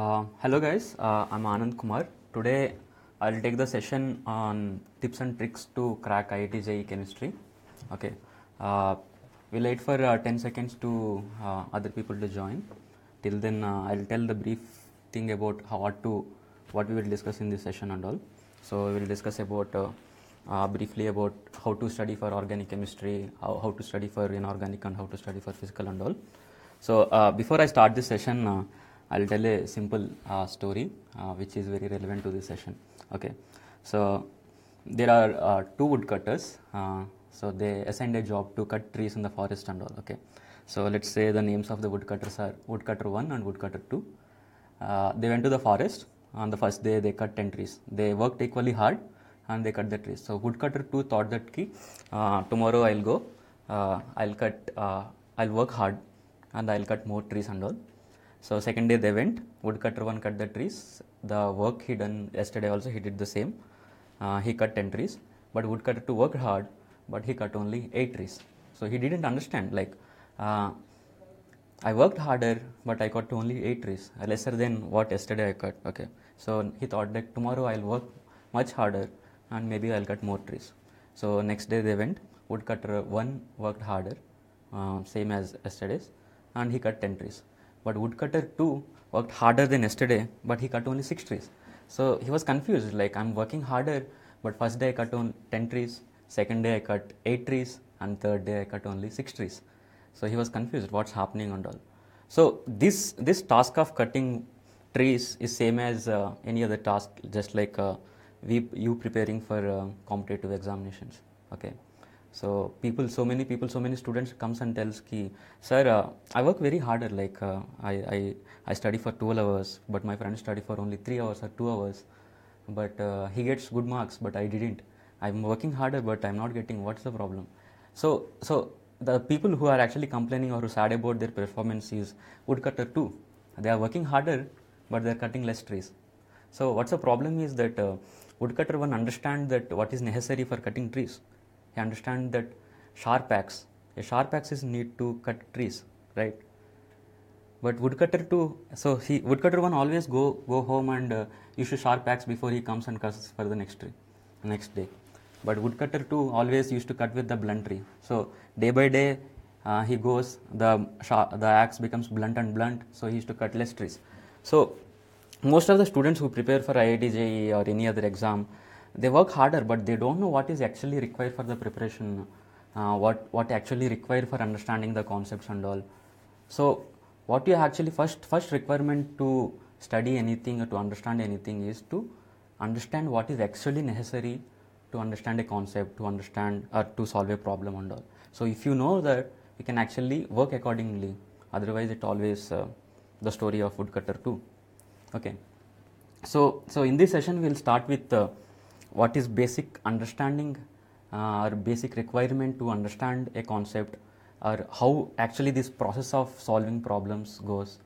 Uh, hello guys, uh, I'm Anand Kumar. Today I'll take the session on tips and tricks to crack IIT JEE chemistry. Okay, uh, we'll wait for uh, 10 seconds to uh, other people to join. Till then, uh, I'll tell the brief thing about how to what we will discuss in this session and all. So we'll discuss about briefly about how to study for organic chemistry, how, how to study for inorganic, and how to study for physical and all. So before I start this session, I'll tell a simple uh, story uh, which is very relevant to this session. Okay, so there are uh, two woodcutters. Uh, so they assigned a job to cut trees in the forest and all. Okay, so let's say the names of the woodcutters are woodcutter one and woodcutter two. Uh, they went to the forest. On the first day, they cut 10 trees. They worked equally hard and they cut the trees. So woodcutter two thought that ki, uh, tomorrow I'll go, uh, I'll cut, uh, I'll work hard and I'll cut more trees and all. So second day they went. Woodcutter one cut the trees. The work he done yesterday also he did the same. Uh, he cut 10 trees. But woodcutter two worked hard, but he cut only 8 trees. So he didn't understand like. Uh, I worked harder, but I got only eight trees, lesser than what yesterday I cut. Okay, so he thought that tomorrow I'll work much harder and maybe I'll cut more trees. So next day they went. Woodcutter one worked harder, uh, same as yesterday's, and he cut ten trees. But woodcutter two worked harder than yesterday, but he cut only six trees. So he was confused. Like I'm working harder, but first day I cut on ten trees, second day I cut eight trees, and third day I cut only six trees. So he was confused what's happening and all. So this this task of cutting trees is same as uh, any other task, just like uh, we you preparing for uh, competitive examinations. Okay. So people, so many people, so many students comes and tells ki, sir, uh, I work very harder. Like uh, I, I I study for 12 hours, but my friend study for only three hours or two hours. But uh, he gets good marks, but I didn't. I'm working harder, but I'm not getting. What's the problem? So so the people who are actually complaining or who are sad about their performance is woodcutter too. They are working harder, but they are cutting less trees. So what's the problem is that uh, woodcutter one understand that what is necessary for cutting trees. He understand that sharp axe, a sharp axe is need to cut trees, right? But woodcutter two, so he woodcutter one always go go home and uh, use a sharp axe before he comes and cuts for the next tree, next day. But woodcutter two always used to cut with the blunt tree. So day by day uh, he goes, the the axe becomes blunt and blunt. So he used to cut less trees. So most of the students who prepare for IIT JEE or any other exam, they work harder, but they don't know what is actually required for the preparation, uh, what what actually required for understanding the concepts and all. So what you actually first first requirement to study anything or to understand anything is to understand what is actually necessary to understand a concept, to understand or to solve a problem and all. So if you know that, you can actually work accordingly. Otherwise, it always uh, the story of woodcutter too. Okay. So so in this session, we'll start with uh, what is basic understanding uh, or basic requirement to understand a concept or how actually this process of solving problems goes.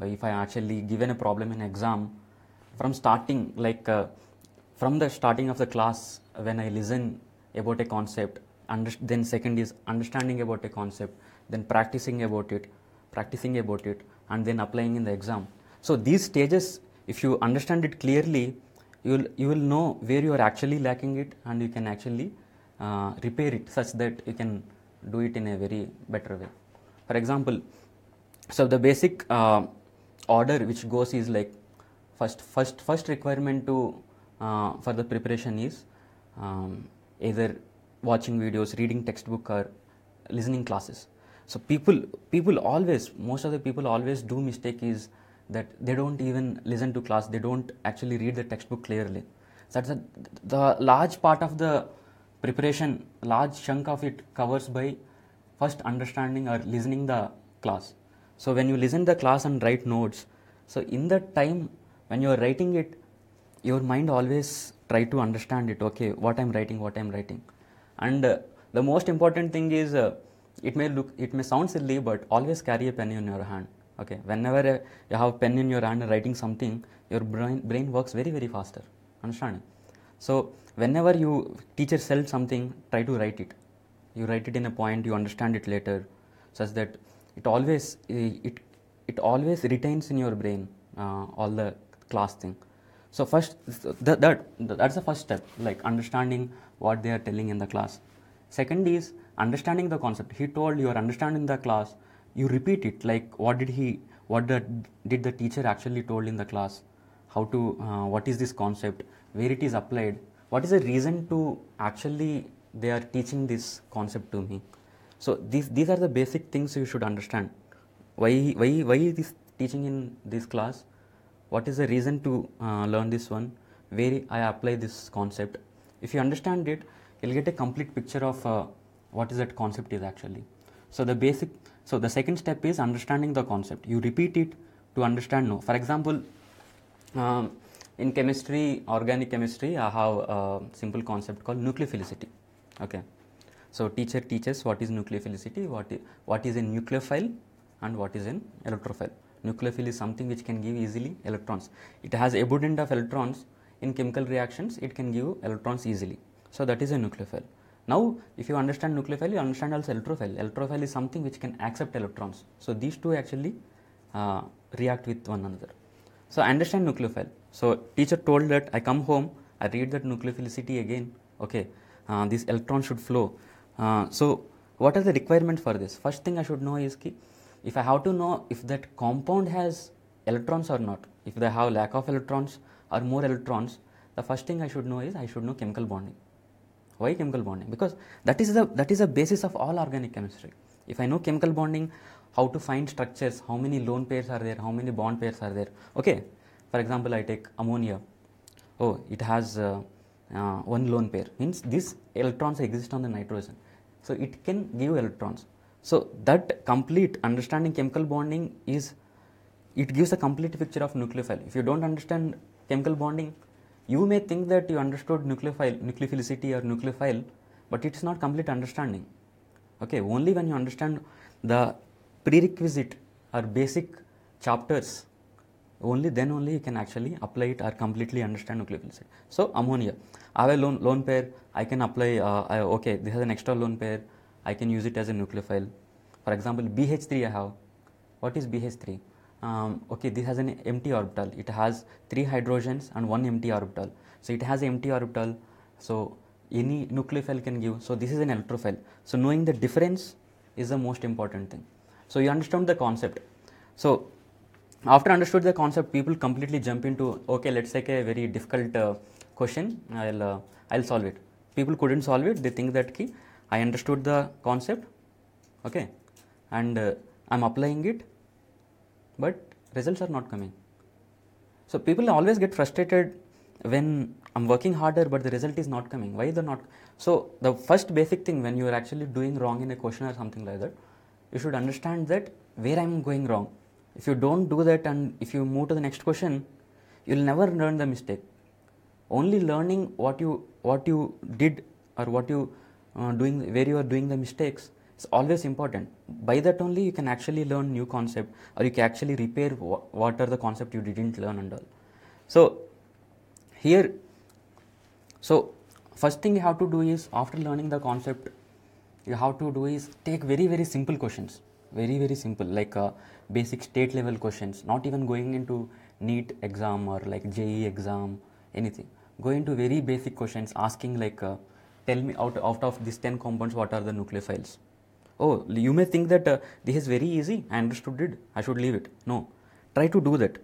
Uh, if I actually given a problem in exam, from starting like uh, from the starting of the class when I listen about a concept, under, then second is understanding about a concept, then practicing about it, practicing about it, and then applying in the exam. So these stages, if you understand it clearly, you will you will know where you are actually lacking it, and you can actually uh, repair it such that you can do it in a very better way. For example, so the basic uh, order which goes is like first first first requirement to uh, for the preparation is um, either watching videos, reading textbook, or listening classes. So people people always most of the people always do mistake is that they don't even listen to class. They don't actually read the textbook clearly. So that's a, the large part of the preparation, large chunk of it covers by first understanding or listening the class. So when you listen the class and write notes, so in that time when you are writing it, your mind always try to understand it. Okay, what I'm writing, what I'm writing, and uh, the most important thing is uh, it may look, it may sound silly, but always carry a pen in your hand. Okay, whenever uh, you have pen in your hand and writing something, your brain brain works very very faster. Understand? So whenever you teacher sells something, try to write it. You write it in a point, you understand it later, such that it always it it always retains in your brain uh, all the class thing so first that, that that's the first step like understanding what they are telling in the class second is understanding the concept he told you are understanding the class you repeat it like what did he what the, did the teacher actually told in the class? How to uh, what is this concept? Where it is applied? What is the reason to actually they are teaching this concept to me? So these these are the basic things you should understand. Why why why is this teaching in this class? What is the reason to uh, learn this one? Where i apply this concept? If you understand it you'll get a complete picture of uh, what is that concept is actually. So the basic so the second step is understanding the concept. You repeat it to understand no. For example um, in chemistry organic chemistry i have a simple concept called nucleophilicity. Okay. So teacher teaches what is nucleophilicity what is, what is a nucleophile and what is an electrophile. Nucleophile is something which can give easily electrons. It has abundant of electrons. In chemical reactions it can give electrons easily. So that is a nucleophile now if you understand nucleophile you understand also electrophile electrophile is something which can accept electrons so these two actually uh, react with one another so I understand nucleophile. So teacher told that I come home, I read that nucleophilicity again. Okay, uh, this electron should flow. Uh, so what are the requirements for this? First thing I should know is ki, if I have to know if that compound has electrons or not, if they have lack of electrons or more electrons, the first thing I should know is I should know chemical bonding. Why chemical bonding? Because that is the that is the basis of all organic chemistry. If I know chemical bonding, how to find structures, how many lone pairs are there, how many bond pairs are there. Okay, for example, I take ammonia. Oh, it has uh, uh, one lone pair, means these electrons exist on the nitrogen. So it can give electrons. So that complete understanding chemical bonding is, it gives a complete picture of nucleophile. If you don't understand chemical bonding, you may think that you understood nucleophile, nucleophilicity or nucleophile, but it's not complete understanding. Okay, only when you understand the prerequisite or basic chapters only then only you can actually apply it or completely understand nucleophilicity. So ammonia, I have a lone, lone pair, I can apply, uh, I, okay, this has an extra lone pair, I can use it as a nucleophile. For example, BH3 I have. What is BH3? Um, okay, this has an empty orbital. It has three hydrogens and one empty orbital. So it has empty orbital. So any nucleophile can give. So this is an electrophile. So knowing the difference is the most important thing. So you understand the concept. So after understood the concept, people completely jump into okay, let's take a very difficult uh, question. I'll uh, I'll solve it. People couldn't solve it. They think that key. I understood the concept, okay, and uh, I'm applying it, but results are not coming. So people always get frustrated when I'm working harder, but the result is not coming. Why they're not? So the first basic thing when you are actually doing wrong in a question or something like that, you should understand that where I'm going wrong. If you don't do that and if you move to the next question, you'll never learn the mistake. Only learning what you what you did or what you uh, doing where you are doing the mistakes is always important. By that only you can actually learn new concept or you can actually repair wh- what are the concept you didn't learn and all. So here, so first thing you have to do is after learning the concept you have to do is take very very simple questions very very simple like uh, basic state level questions not even going into NEET exam or like JEE exam anything go into very basic questions asking like uh, tell me out, out of these 10 compounds what are the nucleophiles oh you may think that uh, this is very easy i understood it i should leave it no try to do that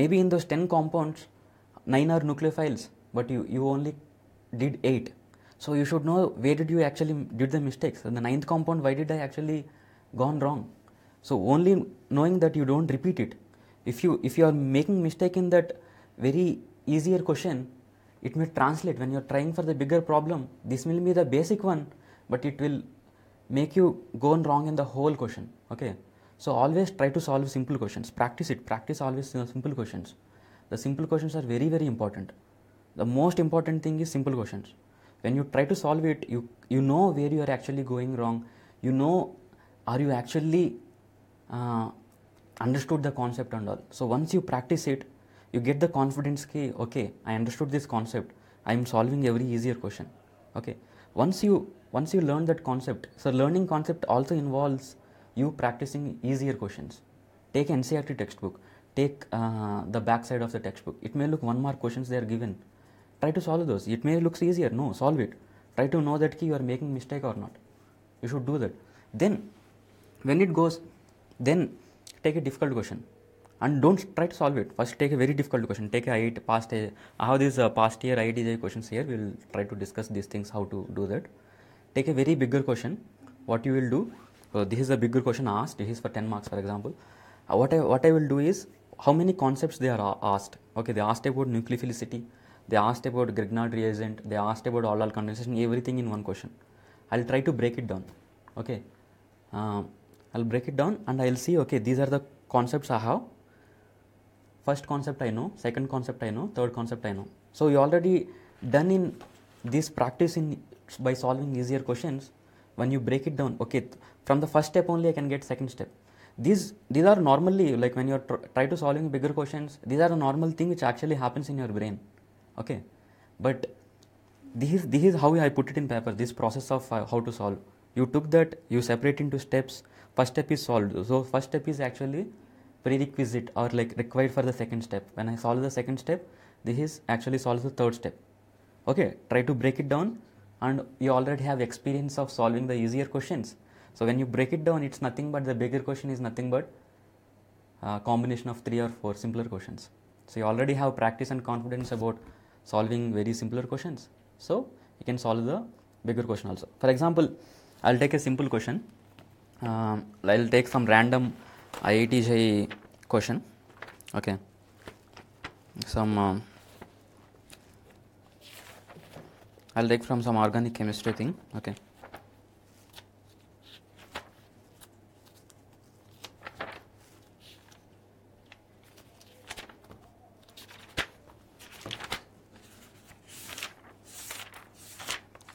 maybe in those 10 compounds 9 are nucleophiles but you, you only did 8 so you should know where did you actually did the mistakes. In the ninth compound, why did I actually gone wrong? So only knowing that you don't repeat it. If you if you are making mistake in that very easier question, it may translate when you are trying for the bigger problem. This will be the basic one, but it will make you go wrong in the whole question. Okay. So always try to solve simple questions. Practice it. Practice always simple questions. The simple questions are very very important. The most important thing is simple questions when you try to solve it you you know where you are actually going wrong you know are you actually uh, understood the concept and all so once you practice it you get the confidence ki okay i understood this concept i am solving every easier question okay once you once you learn that concept so learning concept also involves you practicing easier questions take ncert textbook take uh, the back side of the textbook. It may look one mark questions they are given. Try to solve those. It may look easier. No, solve it. Try to know that key you are making mistake or not. You should do that. Then, when it goes, then take a difficult question and don't try to solve it. First, take a very difficult question. Take a IIT past. I have these uh, past year IIT questions here. We'll try to discuss these things how to do that. Take a very bigger question. What you will do? Uh, this is a bigger question asked. This is for 10 marks, for example. Uh, what I what I will do is how many concepts they are asked. Okay, they asked about nucleophilicity. They asked about Grignard reagent. They asked about aldol condensation. Everything in one question. I'll try to break it down. Okay. Uh, I'll break it down and I'll see. Okay, these are the concepts I have first concept I know, second concept I know, third concept I know. So you already done in this practice in by solving easier questions. When you break it down, okay, from the first step only I can get second step. These these are normally like when you tr- try to solving bigger questions. These are a normal thing which actually happens in your brain. Okay, but this is this is how I put it in paper. This process of uh, how to solve. You took that, you separate into steps. First step is solved. So first step is actually prerequisite or like required for the second step. When I solve the second step, this is actually solves the third step. Okay, try to break it down and you already have experience of solving the easier questions. So when you break it down, it's nothing but the bigger question is nothing but a combination of three or four simpler questions. So you already have practice and confidence about solving very simpler questions. So you can solve the bigger question also. For example, I'll take a simple question. Um, I'll take some random IIT JEE question. Okay. Some uh, I'll take from some organic chemistry thing. Okay.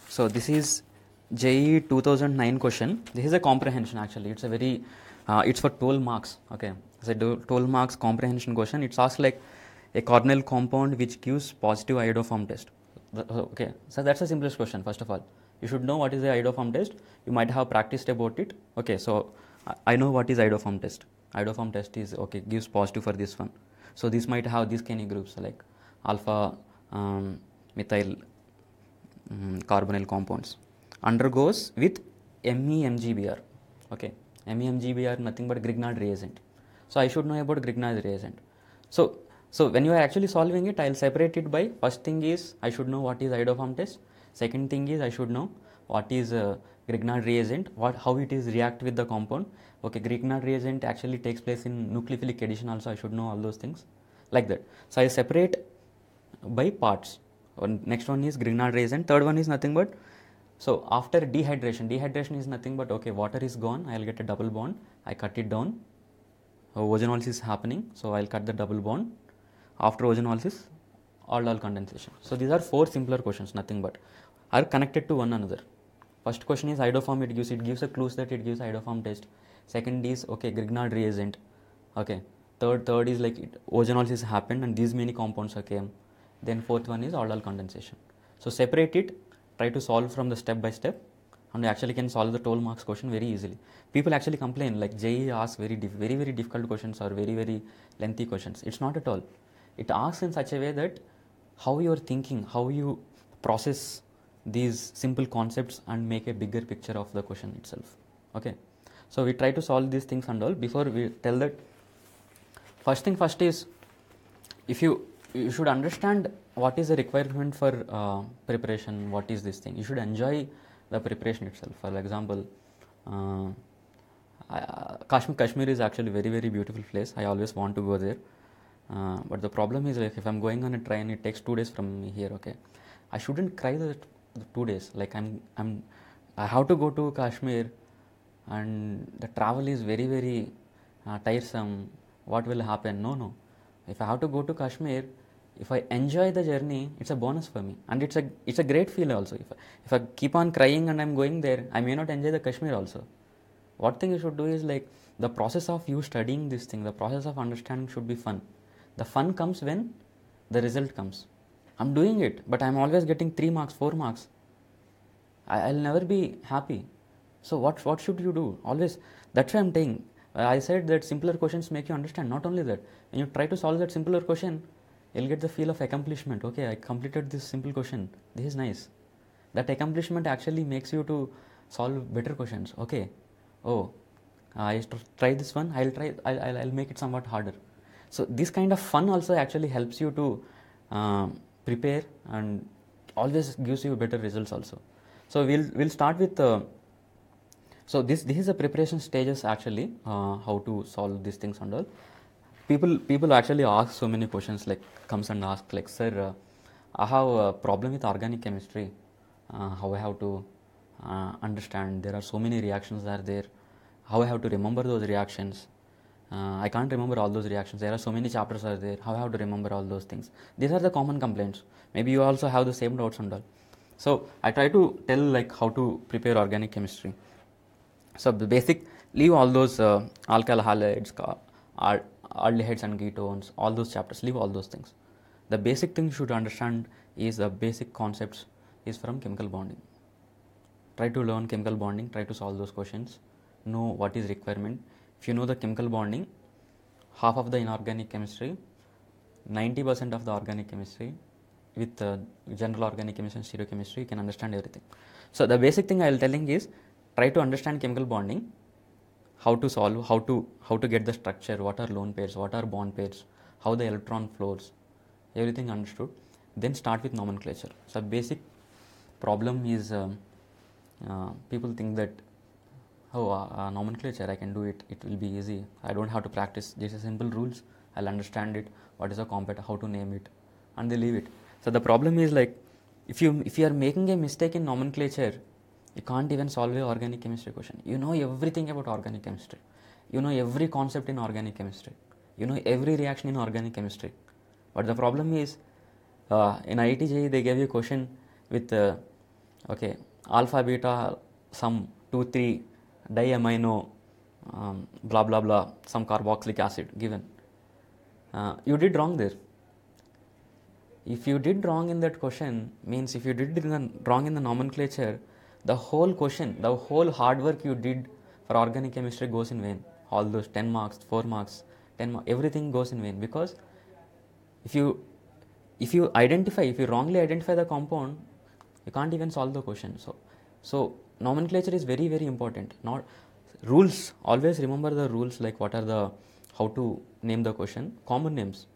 So this is JEE 2009 question. This is a comprehension actually. It's a very uh, it's for 12 marks. Okay, so 12 marks comprehension question. It's asked like a carbonyl compound which gives positive iodoform test. Okay, so that's the simplest question. First of all, you should know what is the iodoform test. You might have practiced about it. Okay, so I know what is iodoform test. Iodoform test is okay gives positive for this one. So this might have these kind of groups like alpha um, methyl um, carbonyl compounds undergoes with MeMgBr. Okay, MeMgBr nothing but Grignard reagent. So I should know about Grignard reagent. So so when you are actually solving it, I'll separate it by first thing is I should know what is iodoform test. Second thing is I should know what is uh, Grignard reagent, what how it is react with the compound. Okay, Grignard reagent actually takes place in nucleophilic addition. Also, I should know all those things like that. So I separate by parts. Next one is Grignard reagent. Third one is nothing but so after dehydration, dehydration is nothing but okay, water is gone. I'll get a double bond. I cut it down. Ozonolysis is happening, so I'll cut the double bond. After ozonolysis, aldol condensation. So these are four simpler questions, nothing but are connected to one another. First question is iodoform. It gives it gives a clues that it gives iodoform test. Second is okay, Grignard reagent. Okay. Third third is like it, ozonolysis happened and these many compounds came. Then fourth one is aldol condensation. So separate it try to solve from the step by step and you actually can solve the 12 marks question very easily. People actually complain like JEE asks very very very difficult questions or very very lengthy questions. It's not at all. It asks in such a way that how you are thinking, how you process these simple concepts and make a bigger picture of the question itself. Okay. So we try to solve these things and all. Before we tell that first thing first is if you you should understand what is the requirement for uh, preparation what is this thing. You should enjoy the preparation itself. For example uh, uh, kashmir kashmir is actually very very beautiful place. I always want to go there uh, but the problem is like if i'm going on a train it takes two days from me here okay i shouldn't cry the, the two days like i'm i'm i have to go to kashmir and the travel is very very uh, tiresome what will happen no no if I have to go to Kashmir, if I enjoy the journey, it's a bonus for me, and it's a it's a great feel also. If I, if I keep on crying and I'm going there, I may not enjoy the Kashmir also. What thing you should do is like the process of you studying this thing, the process of understanding should be fun. The fun comes when the result comes. I'm doing it, but I'm always getting three marks, four marks. I, will never be happy. So what what should you do? Always. That's why I'm saying uh, I said that simpler questions make you understand. Not only that, when you try to solve that simpler question, you'll get the feel of accomplishment. Okay, I completed this simple question. This is nice. That accomplishment actually makes you to solve better questions. Okay, oh, I try this one. I'll try. I'll, I'll, I'll make it somewhat harder. So this kind of fun also actually helps you to uh, prepare and always gives you better results also. So we'll we'll start with. Uh, so this this is the preparation stages actually uh, how to solve these things and all. People people actually ask so many questions like comes and ask like sir, uh, I have a problem with organic chemistry. Uh, how I have to uh, understand there are so many reactions are there. How I have to remember those reactions. Uh, I can't remember all those reactions. There are so many chapters are there. How I have to remember all those things. These are the common complaints. Maybe you also have the same doubts and all. So I try to tell like how to prepare organic chemistry. So the basic leave all those uh, alkyl halides, aldehydes and ketones, all those chapters. Leave all those things. The basic thing you should understand is the basic concepts is from chemical bonding. Try to learn chemical bonding. Try to solve those questions. Know what is requirement. If you know the chemical bonding, half of the inorganic chemistry, 90% of the organic chemistry, with uh, general organic chemistry and stereochemistry, you can understand everything. So the basic thing I will telling is try to understand chemical bonding, how to solve, how to how to get the structure, what are lone pairs, what are bond pairs, how the electron flows, everything understood. Then start with nomenclature. So basic problem is um, uh, people think that oh uh, uh, nomenclature I can do it, it will be easy. I don't have to practice. Are simple rules. I'll understand it. What is a compound, how to name it, and they leave it. So the problem is like if you if you are making a mistake in nomenclature, you can't even solve a organic chemistry question. You know everything about organic chemistry. You know every concept in organic chemistry. You know every reaction in organic chemistry. But the problem is uh, in IIT they gave you a question with uh, okay alpha beta some two three diamino um, blah blah blah some carboxylic acid given. Uh, you did wrong there. If you did wrong in that question means if you did wrong in the nomenclature the whole question the whole hard work you did for organic chemistry goes in vain. All those 10 marks 4 marks 10 marks everything goes in vain. Because if you if you identify if you wrongly identify the compound you can't even solve the question. So so nomenclature is very very important. Not rules always remember the rules like what are the how to name the question. Common names.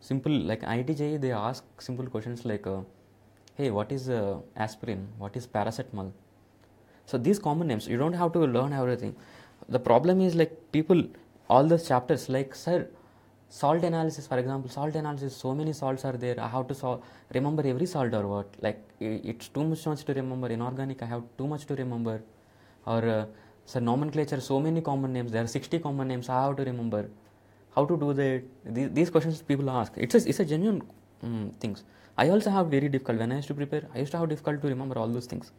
Simple like IIT they ask simple questions like uh, hey what is uh, aspirin? What is paracetamol? So these common names you don't have to learn everything. The problem is like people all the chapters like sir salt analysis for example salt analysis so many salts are there. I have to solve, remember every salt or what? Like it's too much to remember. Inorganic i have too much to remember. Or uh, nomenclature so many common names. There are 60 common names i have to remember. How to do that? These, these questions people ask. It's a, it's a genuine um, things. I also have very difficult when i used to prepare i used to have difficult to remember all those things.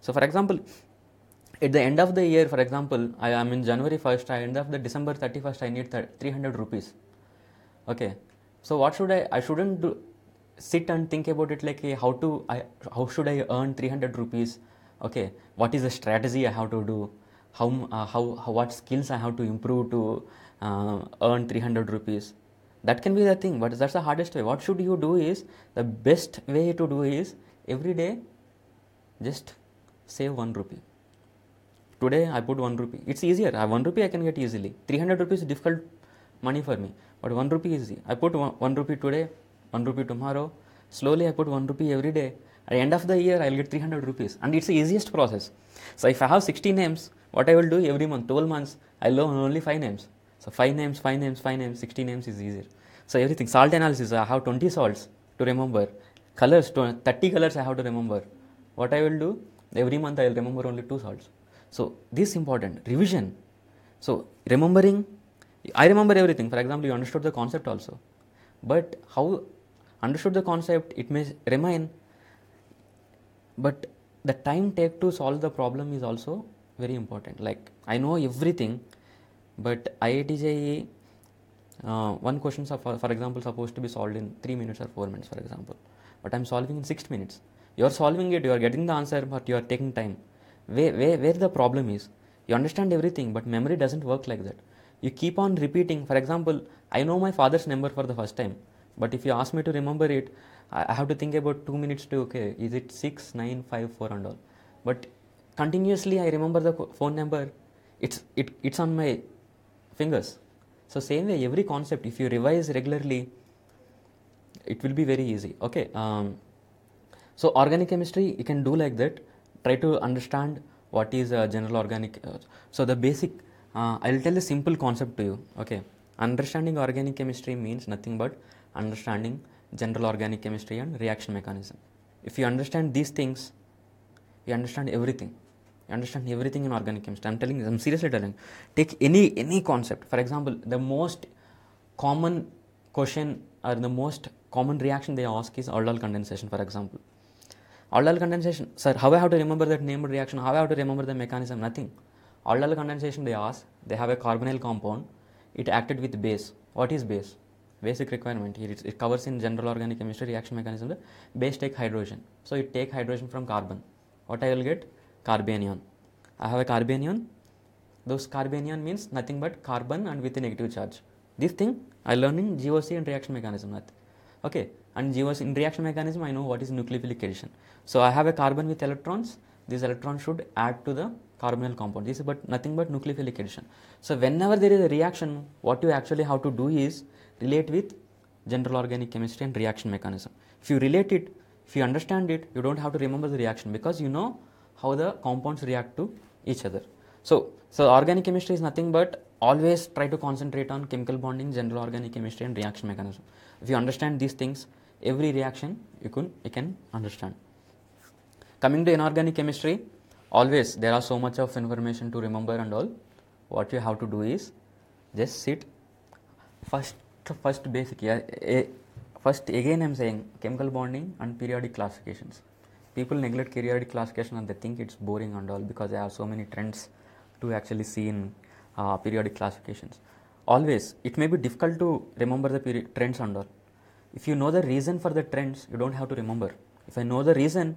So for example at the end of the year for example i am in january 1st i end of the december 31st i need 300 rupees okay. So what should i i shouldn't do, sit and think about it like how to i how should i earn 300 rupees? Okay. What is the strategy i have to do? How, uh, how, how what skills i have to improve to uh, earn 300 rupees? That can be the thing but that's the hardest way. What should you do is the best way to do is every day just save 1 rupee. Today i put 1 rupee. It's easier. I 1 rupee i can get easily. 300 rupees is difficult money for me but 1 rupee is i put 1, 1 rupee today 1 rupee tomorrow slowly i put 1 rupee every day at the end of the year i'll get 300 rupees and it's the easiest process so if i have 60 names what i will do every month 12 months I'll learn only 5 names so 5 names, 5 names, 5 names, 60 names is easier. So everything, salt analysis, I have 20 salts to remember. Colors, 30 colors I have to remember. What I will do, every month I will remember only 2 salts. So this is important, revision. So remembering, I remember everything. For example, you understood the concept also. But how understood the concept, it may remain, but the time take to solve the problem is also very important. Like I know everything, but IIT uh, one question, for, for example, supposed to be solved in 3 minutes or 4 minutes, for example. But I'm solving in 6 minutes. You are solving it, you are getting the answer, but you are taking time. Where, where, where the problem is, You understand everything, but memory doesn't work like that. You keep on repeating. For example, I know my father's number for the first time, but if you ask me to remember it, I have to think about two minutes to okay, is it six nine five four and all. But continuously, I remember the phone number. It's it it's on my fingers. So same way, every concept, if you revise regularly, it will be very easy. Okay. Um, so organic chemistry, you can do like that. Try to understand what is uh, general organic. Uh, so the basic, uh, I'll tell a simple concept to you. Okay. Understanding organic chemistry means nothing but understanding general organic chemistry and reaction mechanism. If you understand these things, you understand everything. You understand everything in organic chemistry. I'm telling you, I'm seriously telling. Take any any concept. For example, the most common question or the most common reaction they ask is aldol condensation, for example. Aldol condensation, sir, how I have to remember that named reaction? How I have to remember the mechanism? Nothing. Aldol condensation, they ask, they have a carbonyl compound, it acted with base. What is base? Basic requirement. Here it, covers in general organic chemistry reaction mechanism. The base take hydrogen. So it take hydrogen from carbon. What I will get? Carbanion. I have a carbanion. Those carbanion means nothing but carbon and with a negative charge. This thing I learned in GOC and reaction mechanism. Nothing. Okay, and GOC in reaction mechanism I know what is nucleophilic addition. So I have a carbon with electrons. This electron should add to the carbonyl compound. This is but nothing but nucleophilic addition. So whenever there is a reaction, what you actually have to do is relate with general organic chemistry and reaction mechanism. If you relate it, if you understand it, you don't have to remember the reaction because you know how the compounds react to each other. So, so organic chemistry is nothing but always try to concentrate on chemical bonding, general organic chemistry, and reaction mechanism. If you understand these things, every reaction you can you can understand. Coming to inorganic chemistry, always there are so much of information to remember and all. What you have to do is just sit. First, first basic. First again I'm saying chemical bonding and periodic classifications. People neglect periodic classification and they think it's boring and all because there are so many trends to actually see in uh, periodic classifications. Always, it may be difficult to remember the peri- trends and all. If you know the reason for the trends, you don't have to remember. If I know the reason,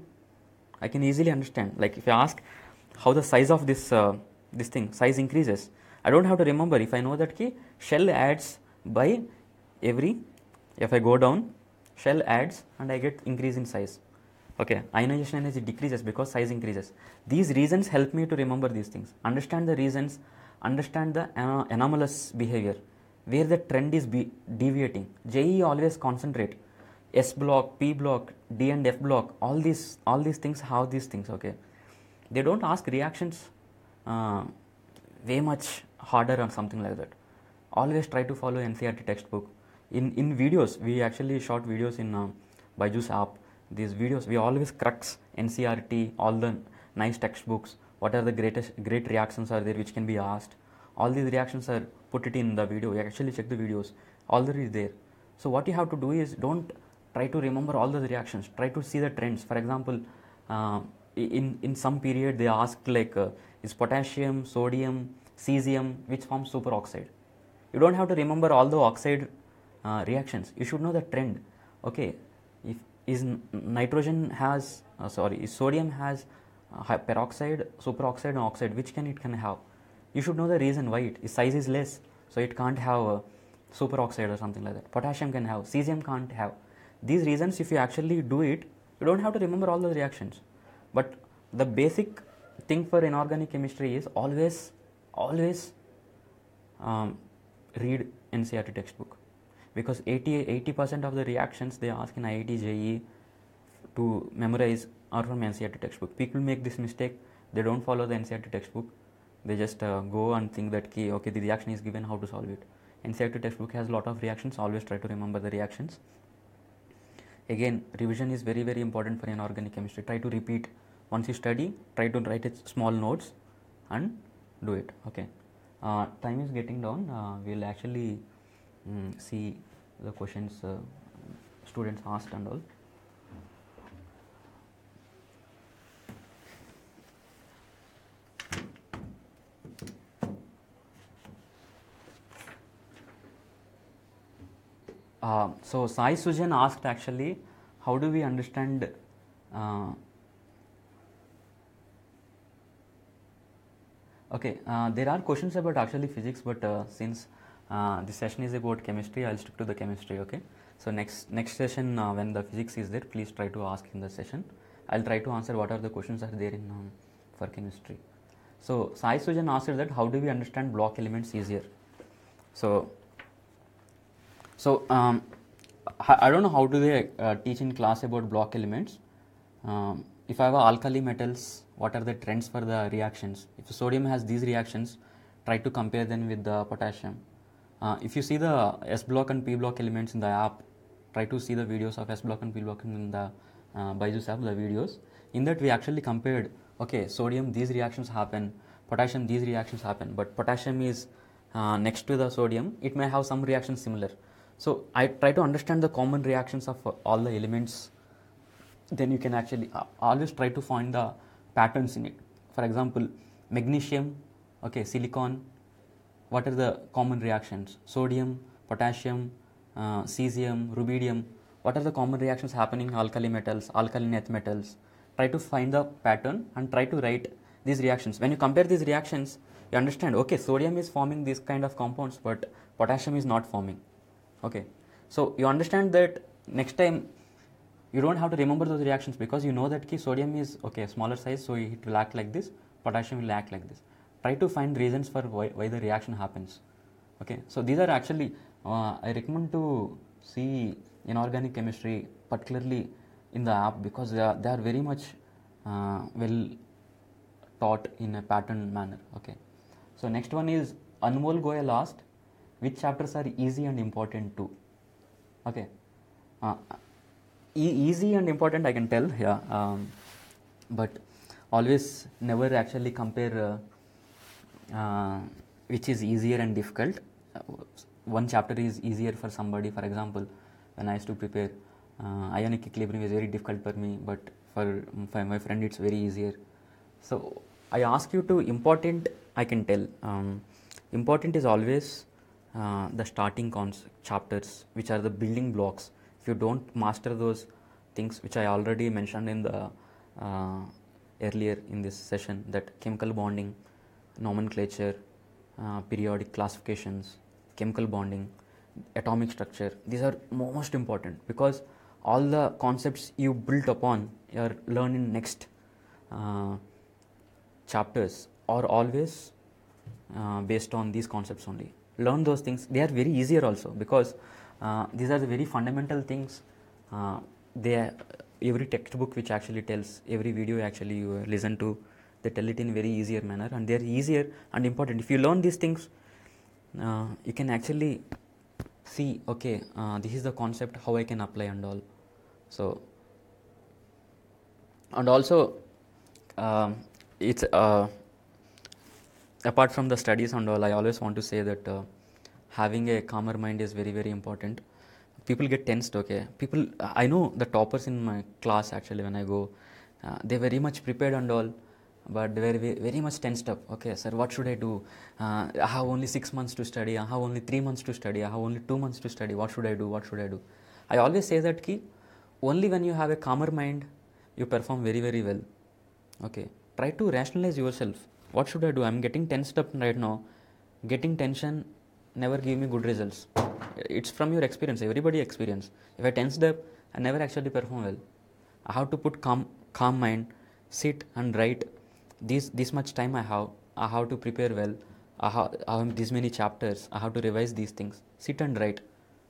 I can easily understand. Like if you ask how the size of this uh, this thing size increases, I don't have to remember. If I know that key shell adds by every if I go down, shell adds and I get increase in size. Okay, ionization energy decreases because size increases. These reasons help me to remember these things. Understand the reasons, understand the anomalous behavior, where the trend is be- deviating. JEE always concentrate. S block, P block, D and F block, all these all these things have these things. Okay, they don't ask reactions uh, way much harder or something like that. Always try to follow NCERT textbook. In in videos, we actually shot videos in uh, Byju's app. These videos we always crux NCERT, all the nice textbooks. What are the greatest great reactions are there which can be asked? All these reactions are put it in the video. You actually check the videos. All there. So what you have to do is don't try to remember all those reactions. Try to see the trends. For example, uh, in in some period they asked like uh, is potassium, sodium, cesium which forms superoxide. You don't have to remember all the oxide uh, reactions. You should know the trend. Okay, if is nitrogen has uh, sorry is sodium has uh, peroxide, superoxide, and oxide. Which can it can have? You should know the reason why it its size is less, so it can't have uh, superoxide or something like that. Potassium can have, cesium can't have. These reasons, if you actually do it, you don't have to remember all those reactions. But the basic thing for inorganic chemistry is always, always um, read NCERT textbook because 80 percent of the reactions they ask in IIT JEE to memorize are from NCERT textbook. People make this mistake; they don't follow the NCERT textbook. They just uh, go and think that key, okay, the reaction is given, how to solve it. NCRT textbook has a lot of reactions. Always try to remember the reactions. Again, revision is very very important for inorganic chemistry. Try to repeat once you study. Try to write it small notes and do it. Okay. Uh, time is getting down. Uh, we'll actually mm, see the questions uh, students asked and all. Uh, so Sai Sujan asked actually, how do we understand uh, Okay, uh, there are questions about actually physics, but uh, since uh, this session is about chemistry, I'll stick to the chemistry. Okay. So next next session uh, when the physics is there, please try to ask in the session. I'll try to answer what are the questions are there in um, for chemistry. So Sai Sujan asked that how do we understand block elements easier? So so um, I don't know how do they uh, teach in class about block elements. Um, if I have alkali metals, what are the trends for the reactions? If sodium has these reactions, try to compare them with the potassium. Uh, if you see the S block and P block elements in the app, try to see the videos of S block and P block in the uh, Byju's app, the videos. In that we actually compared, okay, sodium these reactions happen, potassium these reactions happen, but potassium is uh, next to the sodium, it may have some reactions similar. So I try to understand the common reactions of all the elements then you can actually uh, always try to find the patterns in it. For example, magnesium, okay, silicon, what are the common reactions? Sodium, potassium, uh, cesium, rubidium, what are the common reactions happening in alkali metals, alkaline earth metals? Try to find the pattern and try to write these reactions. When you compare these reactions, you understand, okay, sodium is forming these kind of compounds, but potassium is not forming. Okay, so you understand that next time you don't have to remember those reactions because you know that key sodium is okay smaller size so it will act like this potassium will act like this. Try to find reasons for why, why the reaction happens. Okay. So these are actually uh, i recommend to see inorganic chemistry particularly in the app because they are, they are very much uh, well taught in a pattern manner. Okay. So next one is anmol Goya asked which chapters are easy and important too? Okay. Uh, e- easy and important i can tell yeah um, but always never actually compare uh, uh, which is easier and difficult. Uh, one chapter is easier for somebody for example when i used to prepare uh, ionic equilibrium is very difficult for me but for, for my friend it's very easier. So i ask you to important i can tell um, important is always uh, the starting cons- chapters which are the building blocks. If you don't master those things which i already mentioned in the uh, earlier in this session that chemical bonding nomenclature uh, periodic classifications chemical bonding atomic structure these are most important because all the concepts you built upon or learn in next uh, chapters are always uh, based on these concepts only learn those things. They are very easier also because uh, these are the very fundamental things. Uh, they every textbook which actually tells every video actually you listen to they tell it in very easier manner and they are easier and important. If you learn these things uh, you can actually see okay uh, this is the concept how i can apply and all. So and also um, it's uh, apart from the studies and all i always want to say that uh, having a calmer mind is very very important. People get tensed okay? People i know the toppers in my class actually when i go uh, they very much prepared and all but they were ve- very much tensed up. Okay sir what should i do? Uh, i have only 6 months to study. I have only 3 months to study. I have only 2 months to study. What should i do? What should i do? I always say that key only when you have a calmer mind you perform very very well. Okay? Try to rationalize yourself what should i do? I'm getting tensed up right now. Getting tension never give me good results. It's from your experience. Everybody experience. If i tensed up i never actually perform well. I have to put calm calm mind sit and write. This this much time i have i have to prepare well. I have, I have this many chapters. I have to revise these things. Sit and write.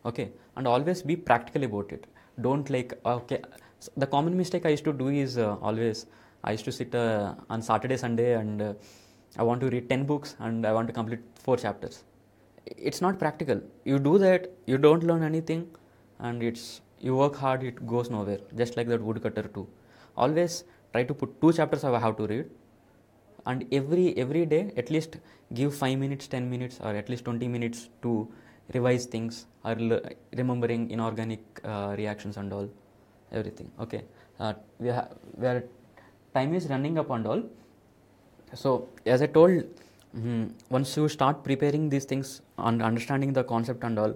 Okay? And always be practical about it. Don't like okay so the common mistake i used to do is uh, always i used to sit uh, on saturday sunday and uh, i want to read 10 books and i want to complete four chapters. It's not practical. You do that you don't learn anything and it's you work hard it goes nowhere. Just like that woodcutter too. Always try to put two chapters i have to read and every every day at least give 5 minutes 10 minutes or at least 20 minutes to revise things or remembering inorganic uh, reactions and all everything. Okay. Uh, we ha- we are time is running up and all. So as i told mm, once you start preparing these things and understanding the concept and all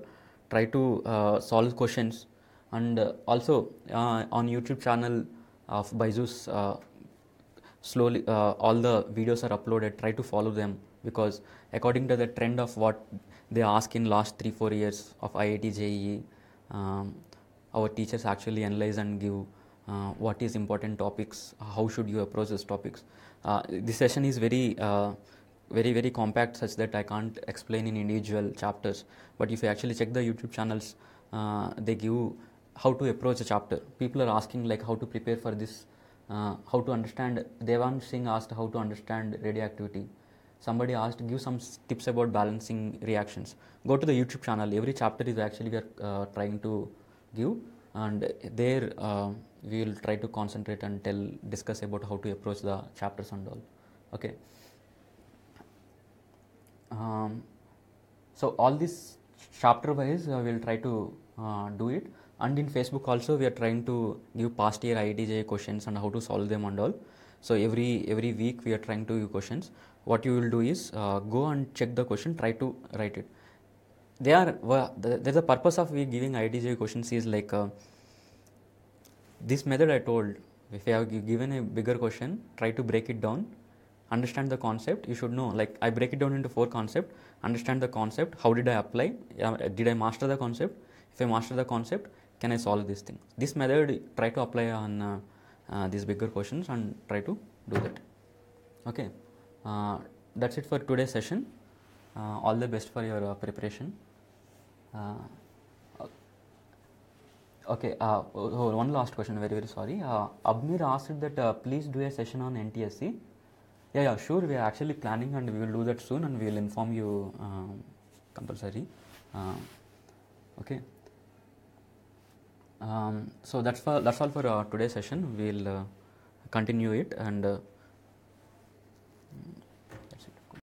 try to uh, solve questions. And uh, also uh, on youtube channel of Byju's uh, slowly uh, all the videos are uploaded. Try to follow them because according to the trend of what they ask in last 3 4 years of IIT JEE um, our teachers actually analyze and give uh, what is important topics how should you approach these topics. Uh, this session is very uh, very very compact such that i can't explain in individual chapters. But if you actually check the youtube channels uh, they give how to approach a chapter. People are asking like how to prepare for this uh, how to understand. Devan singh asked how to understand radioactivity. Somebody asked give some tips about balancing reactions. Go to the youtube channel. Every chapter is actually we are uh, trying to give. And there uh, we will try to concentrate and tell discuss about how to approach the chapters and all. Okay. Um, so all this chapter wise uh, we'll try to uh, do it. And in facebook also we are trying to give past year IIT JEE questions and how to solve them and all. So every every week we are trying to give questions. What you will do is uh, go and check the question try to write it. They are well, the, the, purpose of we giving IIT JEE questions is like uh, this method I told, if you have given a bigger question, try to break it down, understand the concept. You should know, like I break it down into four concept. Understand the concept. How did I apply? Uh, did I master the concept? If I master the concept, can I solve this thing? This method try to apply on uh, uh, these bigger questions and try to do that. Okay, uh, that's it for today's session. Uh, all the best for your uh, preparation. Okay, uh, oh, oh, one last question. Very, very sorry. Uh, Abmir asked that uh, please do a session on NTSE. Yeah, yeah, sure. We are actually planning and we will do that soon and we will inform you um, compulsory. Uh, okay. Um, so that's for that's all for uh, today's session. We'll uh, continue it and uh,